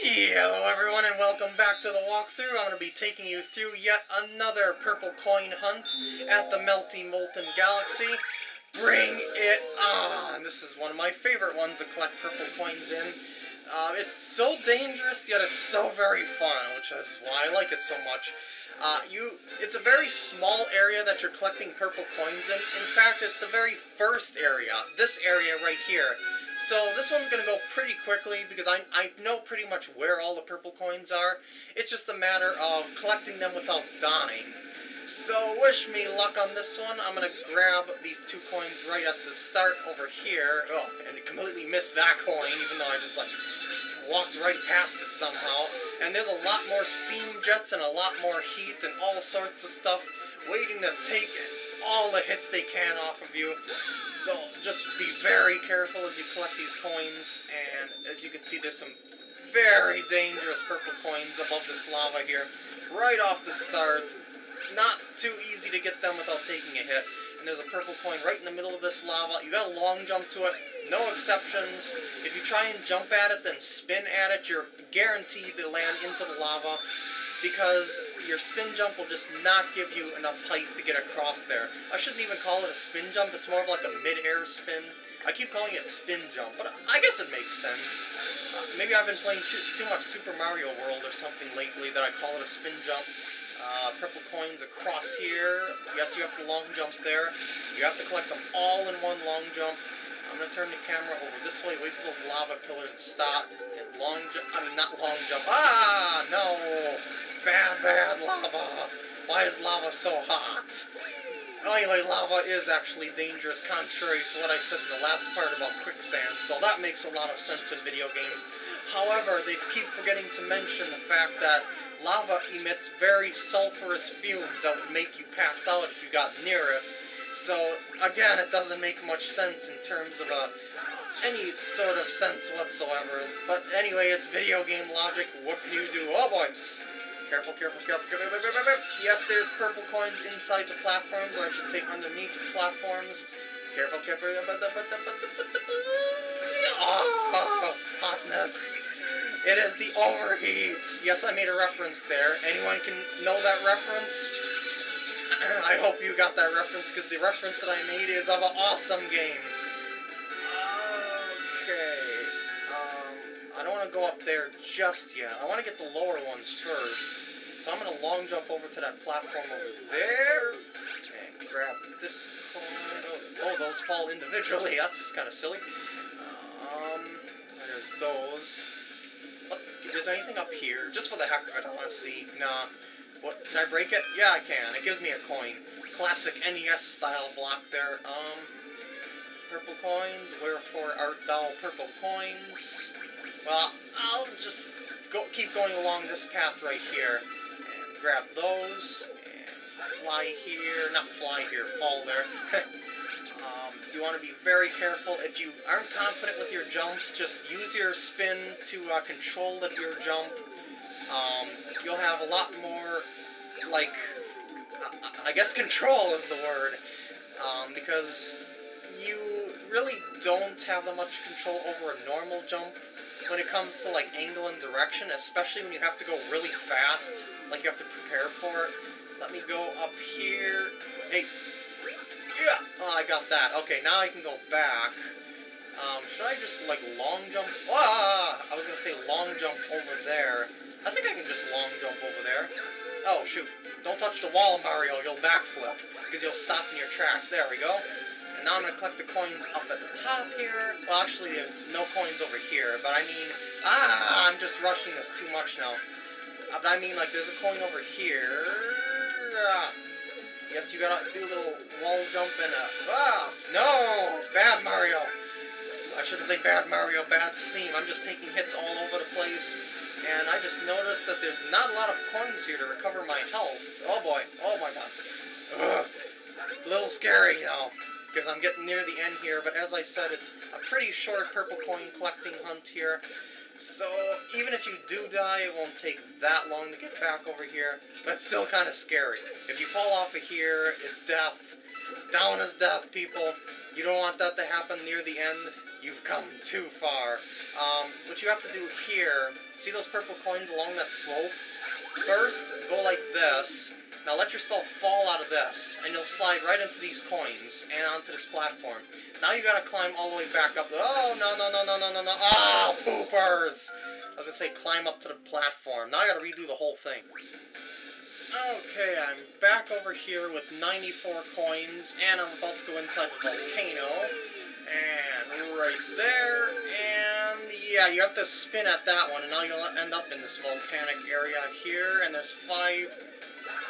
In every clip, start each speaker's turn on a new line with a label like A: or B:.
A: Hello everyone and welcome back to the walkthrough. I'm going to be taking you through yet another purple coin hunt at the Melty Molten Galaxy. Bring it on! This is one of my favorite ones to collect purple coins in. Uh, it's so dangerous, yet it's so very fun, which is why I like it so much. Uh, you, it's a very small area that you're collecting purple coins in. In fact, it's the very first area, this area right here. So this one's going to go pretty quickly because I, I know pretty much where all the purple coins are. It's just a matter of collecting them without dying. So wish me luck on this one. I'm going to grab these two coins right at the start over here. Oh, and completely missed that coin even though I just like walked right past it somehow. And there's a lot more steam jets and a lot more heat and all sorts of stuff waiting to take all the hits they can off of you. So just be very careful as you collect these coins, and as you can see, there's some very dangerous purple coins above this lava here, right off the start. Not too easy to get them without taking a hit. And there's a purple coin right in the middle of this lava. You got a long jump to it, no exceptions. If you try and jump at it, then spin at it, you're guaranteed to land into the lava because your spin jump will just not give you enough height to get across there. I shouldn't even call it a spin jump, it's more of like a mid-air spin. I keep calling it spin jump, but I guess it makes sense. Uh, maybe I've been playing too, too much Super Mario World or something lately that I call it a spin jump. Uh, purple coins across here. Yes, you have to long jump there. You have to collect them all in one long jump. I'm going to turn the camera over this way, wait for those lava pillars to stop, and long jump, I mean, not long jump, ah, bad, bad lava, why is lava so hot? Anyway, lava is actually dangerous, contrary to what I said in the last part about quicksand, so that makes a lot of sense in video games. However, they keep forgetting to mention the fact that lava emits very sulfurous fumes that would make you pass out if you got near it, so, again, it doesn't make much sense in terms of a, any sort of sense whatsoever. But anyway, it's video game logic. What can you do? Oh boy! Careful, careful, careful. Yes, there's purple coins inside the platforms, or I should say underneath the platforms. Careful, careful. Oh, hotness. It is the overheat. Yes, I made a reference there. Anyone can know that reference? I hope you got that reference, because the reference that I made is of an awesome game. Okay. I don't want to go up there just yet. I want to get the lower ones first. So I'm going to long jump over to that platform over there. And grab this coin. Oh, those fall individually. That's kind of silly. Um, there's those. Is there anything up here? Just for the heck of it, I want to see. Nah. What, can I break it? Yeah, I can. It gives me a coin. Classic NES style block there. Um, purple coins. Wherefore art thou purple coins? Well, I'll just go keep going along this path right here. And grab those. And fly here. Not fly here, fall there. um, you want to be very careful. If you aren't confident with your jumps, just use your spin to uh, control your jump um, you'll have a lot more, like, I guess control is the word, um, because you really don't have that much control over a normal jump when it comes to, like, angle and direction, especially when you have to go really fast, like you have to prepare for it. Let me go up here. Hey, yeah! Oh, I got that. Okay, now I can go back. Um, should I just, like, long jump? Ah! I was gonna say long jump over there. I think I can just long jump over there. Oh, shoot. Don't touch the wall, Mario. You'll backflip. Because you'll stop in your tracks. There we go. And now I'm going to collect the coins up at the top here. Well, actually, there's no coins over here. But I mean... Ah! I'm just rushing this too much now. Uh, but I mean, like, there's a coin over here. Ah. Yes, you gotta do a little wall jump and a... Ah! No! Bad Mario! I shouldn't say bad Mario, bad Steam. I'm just taking hits all over the place and I just noticed that there's not a lot of coins here to recover my health. Oh boy, oh my god. Ugh. A little scary, you know, because I'm getting near the end here, but as I said, it's a pretty short purple coin collecting hunt here. So, even if you do die, it won't take that long to get back over here, but it's still kind of scary. If you fall off of here, it's death. Down is death, people. You don't want that to happen near the end. you've come too far. Um, what you have to do here, see those purple coins along that slope? First, go like this. Now let yourself fall out of this, and you'll slide right into these coins and onto this platform. Now you gotta climb all the way back up. Oh, no, no, no, no, no, no, no. Oh, poopers! I was gonna say climb up to the platform. Now I gotta redo the whole thing. Okay, I'm back over here with 94 coins, and I'm about to go inside the volcano. And right there, and yeah, you have to spin at that one, and now you'll end up in this volcanic area here, and there's five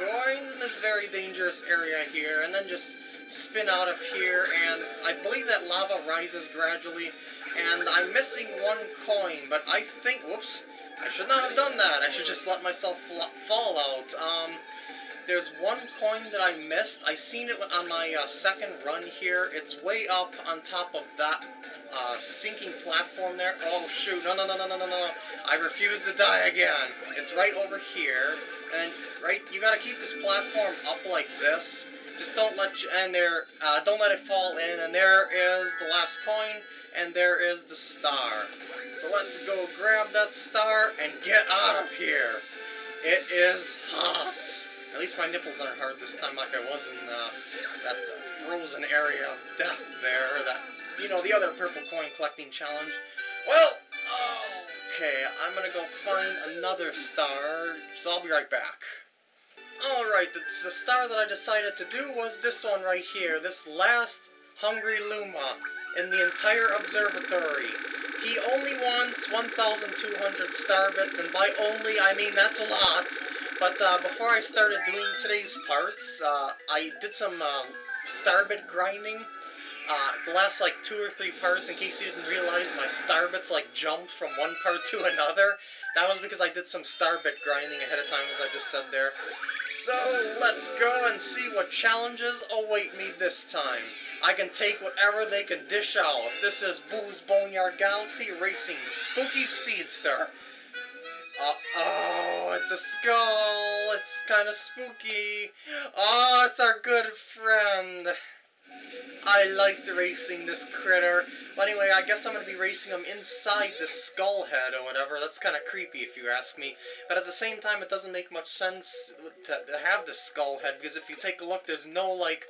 A: coins in this very dangerous area here, and then just spin out of here, and I believe that lava rises gradually, and I'm missing one coin, but I think, whoops, I should not have done that. I should just let myself fall out. Um, there's one coin that I missed. I seen it on my uh, second run here. It's way up on top of that uh, sinking platform there. Oh shoot! No, no, no, no, no, no, no! I refuse to die again. It's right over here, and right. You gotta keep this platform up like this. Just don't let you, and there, uh, don't let it fall in. And there is the last coin, and there is the star. So let's go grab that star and get out of here. It is hot. At least my nipples aren't hard this time like I was in uh, that frozen area of death there. That, you know, the other purple coin collecting challenge. Well, okay, I'm gonna go find another star, so I'll be right back. Alright, the, the star that I decided to do was this one right here, this last Hungry Luma in the entire observatory. He only wants 1,200 star bits, and by only, I mean that's a lot. But uh, before I started doing today's parts, uh, I did some uh, star bit grinding. Uh, the last like two or three parts, in case you didn't realize, my star bits like jumped from one part to another. That was because I did some star bit grinding ahead of time, as I just said there. So let's go and see what challenges await me this time. I can take whatever they can dish out. This is Boo's Boneyard Galaxy Racing Spooky Speedster. Uh-oh, it's a skull. It's kind of spooky. Oh, it's our good friend. I liked racing this critter. But anyway, I guess I'm going to be racing him inside the skull head or whatever. That's kind of creepy if you ask me. But at the same time, it doesn't make much sense to, to have the skull head because if you take a look, there's no, like,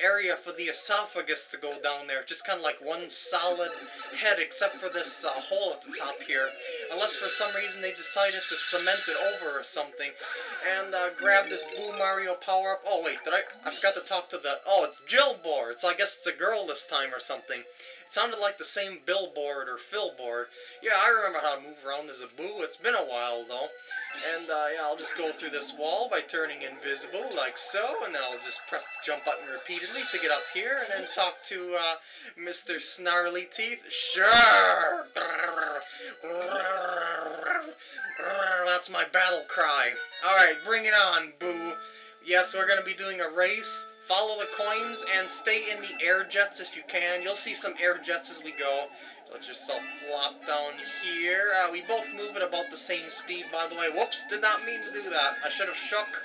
A: area for the esophagus to go down there. Just kind of like one solid head except for this uh, hole at the top here. Unless for some reason they decided to cement it over or something. And uh, grab this Boo Mario power-up. Oh, wait, did I... I forgot to talk to the... Oh, it's Jill Board. So I guess it's a girl this time or something. It sounded like the same billboard or fillboard. Yeah, I remember how to move around as a Boo. It's been a while, though. And uh, yeah, I'll just go through this wall by turning invisible, like so, and then I'll just press the jump button repeatedly to get up here, and then talk to uh, Mr. Snarly Teeth. Sure! That's my battle cry. Alright, bring it on, Boo. Yes, we're to be doing a race. Follow the coins and stay in the air jets if you can. You'll see some air jets as we go. Let yourself flop down here. Uh, we both move at about the same speed, by the way. Whoops, did not mean to do that. I should have shook.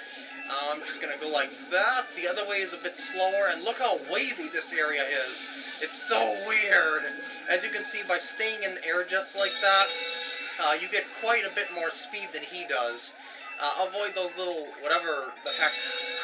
A: Uh, I'm just going to go like that. The other way is a bit slower, and look how wavy this area is. It's so weird. As you can see, by staying in air jets like that, uh, you get quite a bit more speed than he does. Uh, avoid those little, whatever the heck,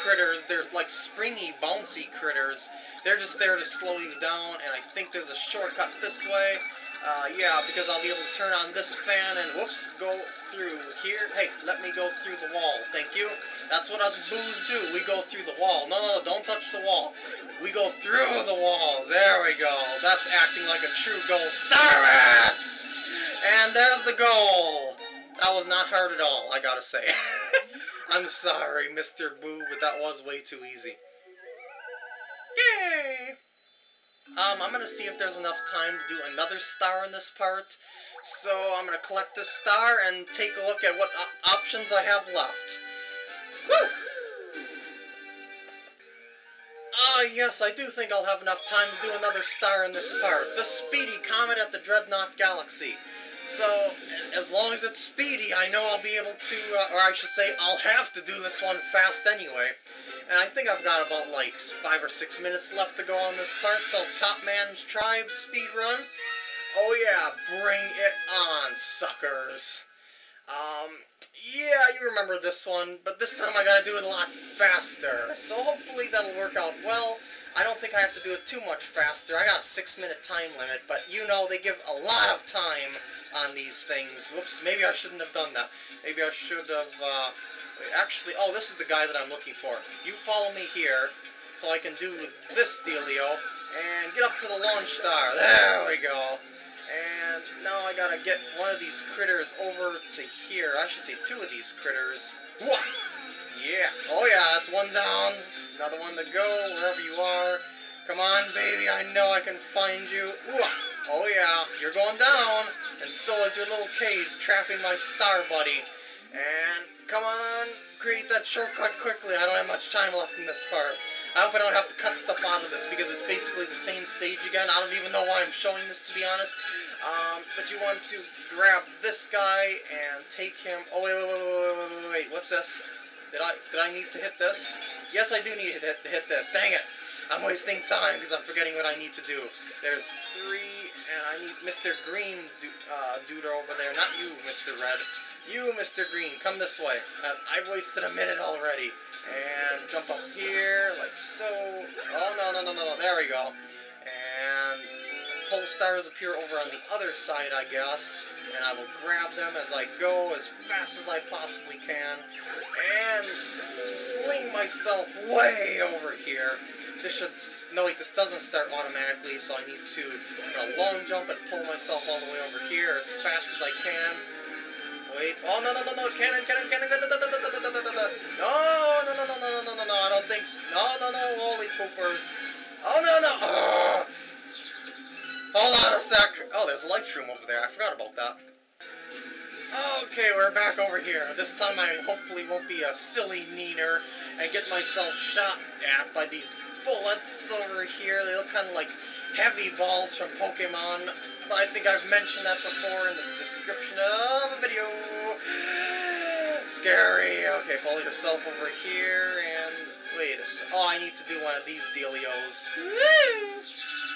A: critters. They're like springy, bouncy critters. They're just there to slow you down, and I think there's a shortcut this way. Uh, yeah, because I'll be able to turn on this fan and, whoops, go through here. Hey, let me go through the wall. Thank you. That's what us boos do. We go through the wall. No, no, don't touch the wall. We go through the walls. There we go. That's acting like a true goal. Star Rats! And there's the goal. That was not hard at all, I gotta say. I'm sorry, Mr. Boo, but that was way too easy. Yay! Um, I'm gonna see if there's enough time to do another star in this part. So I'm gonna collect this star and take a look at what op options I have left. Woo! Ah, uh, yes, I do think I'll have enough time to do another star in this part. The Speedy Comet at the Dreadnought Galaxy. So, as long as it's speedy, I know I'll be able to, uh, or I should say, I'll have to do this one fast anyway. And I think I've got about, like, five or six minutes left to go on this part, so Topman's Tribe speed run. Oh yeah, bring it on, suckers. Um, yeah, you remember this one, but this time I gotta do it a lot faster. So hopefully that'll work out well. I don't think I have to do it too much faster. I got a six minute time limit, but you know they give a lot of time on these things. Whoops, maybe I shouldn't have done that. Maybe I should have, uh, actually, oh, this is the guy that I'm looking for. You follow me here, so I can do this dealio, and get up to the launch star. There we go. And now I gotta get one of these critters over to here. I should say two of these critters. Yeah. Oh yeah, that's one down. Another one to go, wherever you are. Come on, baby, I know I can find you. Oh yeah, you're going down. And so is your little cage trapping my star buddy. And come on, create that shortcut quickly. I don't have much time left in this part. I hope I don't have to cut stuff out of this because it's basically the same stage again. I don't even know why I'm showing this to be honest. Um, but you want to grab this guy and take him. Oh wait, wait, wait, wait, wait, wait, wait. What's this? Did I did I need to hit this? Yes, I do need to hit, to hit this. Dang it! I'm wasting time because I'm forgetting what I need to do. There's three, and I need Mr. Green uh, dude over there. Not you, Mr. Red. You, Mr. Green, come this way. Uh, I've wasted a minute already. And jump up here, like so. Oh, no, no, no, no, no. There we go. Pole stars appear over on the other side, I guess. And I will grab them as I go as fast as I possibly can. And sling myself way over here. This should... No, wait, this doesn't start automatically, so I need to you long jump and pull myself all the way over here as fast as I can. Wait. Oh, no, no, no, no. Cannon, cannon, cannon. No, no, no, no, no, no, no, no. No. I don't think. No, no, no. Holy poopers. Oh, no, no. Hold on a sec. Oh, there's a life shroom over there. I forgot about that. Okay, we're back over here. This time I hopefully won't be a silly neener and get myself shot at by these bullets over here. They look kind of like heavy balls from Pokemon. But I think I've mentioned that before in the description of a video. Scary. Okay, pull yourself over here and wait a sec. Oh, I need to do one of these dealios.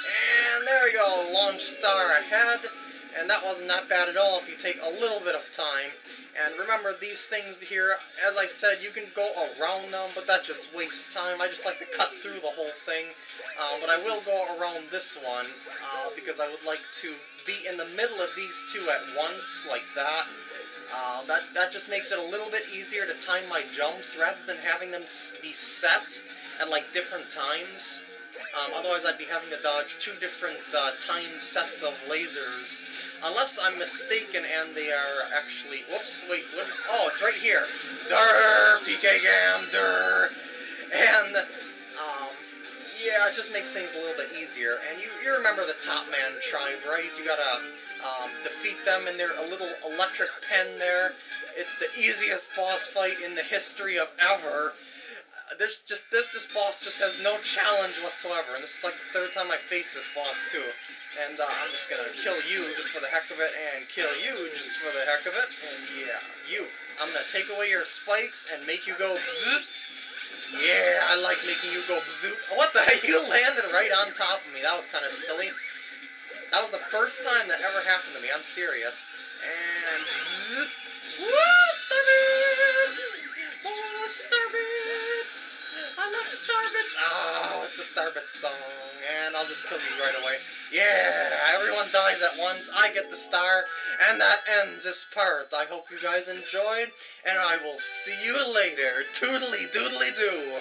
A: And there we go. Launch star ahead. And that wasn't that bad at all if you take a little bit of time. And remember, these things here, as I said, you can go around them, but that just wastes time. I just like to cut through the whole thing. Uh, but I will go around this one, uh, because I would like to be in the middle of these two at once, like that. Uh, that, that just makes it a little bit easier to time my jumps, rather than having them be set at, like, different times. Um, otherwise, I'd be having to dodge two different uh, time sets of lasers. Unless I'm mistaken and they are actually... Whoops, wait, what, oh, it's right here. Durr, PkGam, durr. And, um, yeah, it just makes things a little bit easier. And you, you remember the Topman tribe, right? You gotta um, defeat them in their a little electric pen there. It's the easiest boss fight in the history of ever there's just this, this boss just has no challenge whatsoever, and this is like the third time I face this boss too. And uh, I'm just gonna kill you just for the heck of it, and kill you just for the heck of it, and yeah, you. I'm gonna take away your spikes and make you go bzzzt. Yeah, I like making you go bzoot. What the heck? You landed right on top of me. That was kind of silly. That was the first time that ever happened to me. I'm serious. And bzzzt. Woo! Starbits! More Starbits! I love Starbits! Oh, it's a Starbits song. And I'll just kill you right away. Yeah! Everyone dies at once. I get the star. And that ends this part. I hope you guys enjoyed. And I will see you later. Toodly doodly doo.